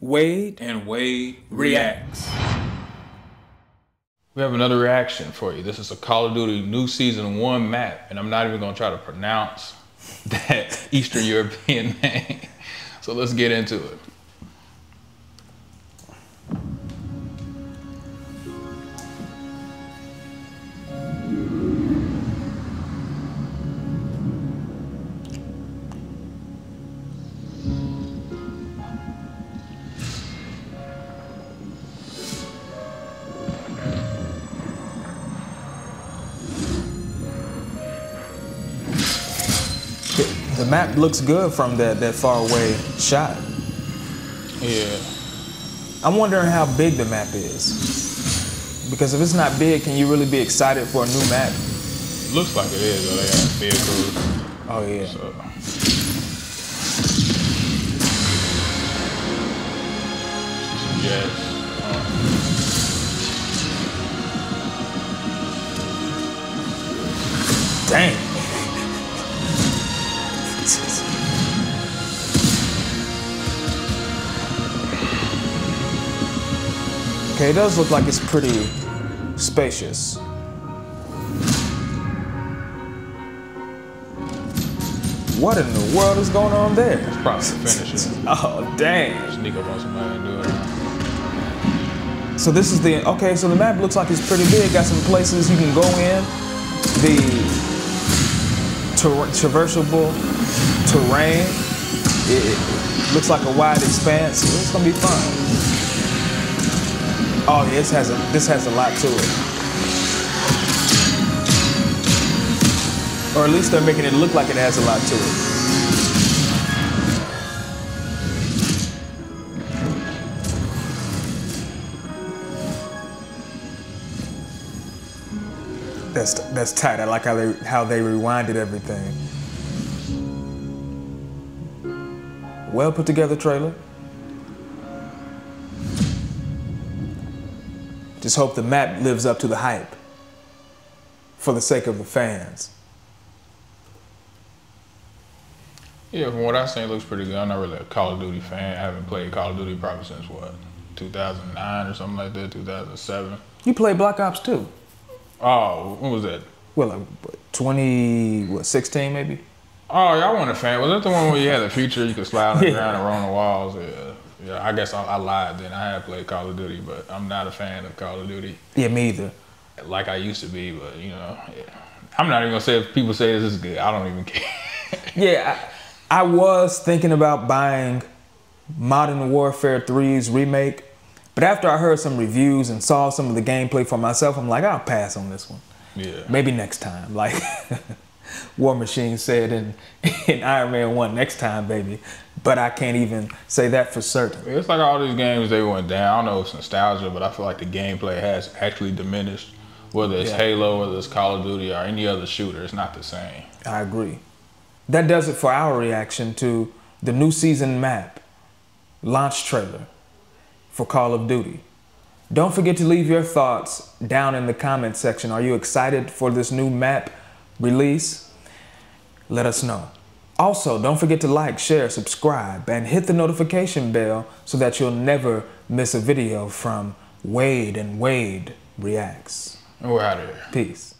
Wade and Wade reacts. We have another reaction for you. This is a Call of Duty new season one map, and I'm not even gonna try to pronounce that Eastern European name. So let's get into it. The map looks good from that, that far away shot. Yeah. I'm wondering how big the map is. Because if it's not big, can you really be excited for a new map? Looks like it is, though. They got vehicles. Oh, yeah. So. Jets. Dang. Okay, it does look like it's pretty spacious. What in the world is going on there? It's probably the finisher. oh, dang. Sneak up on somebody and do it. So this is the, okay, so the map looks like it's pretty big. Got some places you can go in. The tra traversable terrain. It, it looks like a wide expanse. It's gonna be fun. Oh, yeah, this has a this has a lot to it. Or at least they're making it look like it has a lot to it. That's that's tight. I like how they how they rewinded everything. Well put together trailer. Just hope the map lives up to the hype for the sake of the fans. Yeah, from what I've seen, it looks pretty good. I'm not really a Call of Duty fan. I haven't played Call of Duty probably since what, 2009 or something like that, 2007. You played Black Ops 2? Oh, when was that? Well, like 20, what, 16 maybe? Oh, y'all weren't a fan. Was that the one where you had the feature you could slide on the yeah. ground and run the walls? Yeah. Yeah, I guess I, I, lied then. I have played Call of Duty, but I'm not a fan of Call of Duty. Yeah, me either. Like I used to be, but you know, yeah. I'm not even gonna say if people say this is good. I don't even care. yeah, I, I was thinking about buying Modern Warfare 3's remake, but after I heard some reviews and saw some of the gameplay for myself, I'm like, I'll pass on this one. Yeah. Maybe next time. Like War Machine said in, in Iron Man 1, next time, baby but I can't even say that for certain. It's like all these games they went down. I don't know if it's nostalgia, but I feel like the gameplay has actually diminished. Whether it's yeah. Halo, whether it's Call of Duty, or any other shooter, it's not the same. I agree. That does it for our reaction to the new season map launch trailer for Call of Duty. Don't forget to leave your thoughts down in the comment section. Are you excited for this new map release? Let us know. Also, don't forget to like, share, subscribe, and hit the notification bell so that you'll never miss a video from Wade and Wade Reacts. we're out of here. Peace.